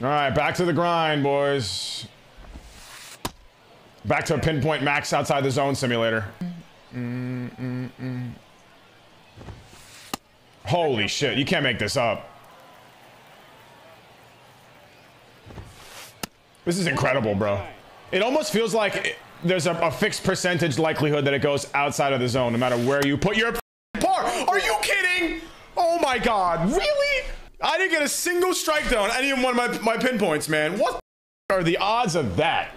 All right, back to the grind, boys. Back to a pinpoint max outside the zone simulator. Mm, mm, mm. Holy shit, you can't make this up. This is incredible, bro. It almost feels like it, there's a, a, fixed percentage likelihood that it goes outside of the zone no matter where you put your par. Are you kidding? Oh my god, really? I didn't get a single strike down on any one of my, my pinpoints, man. What are the odds of that?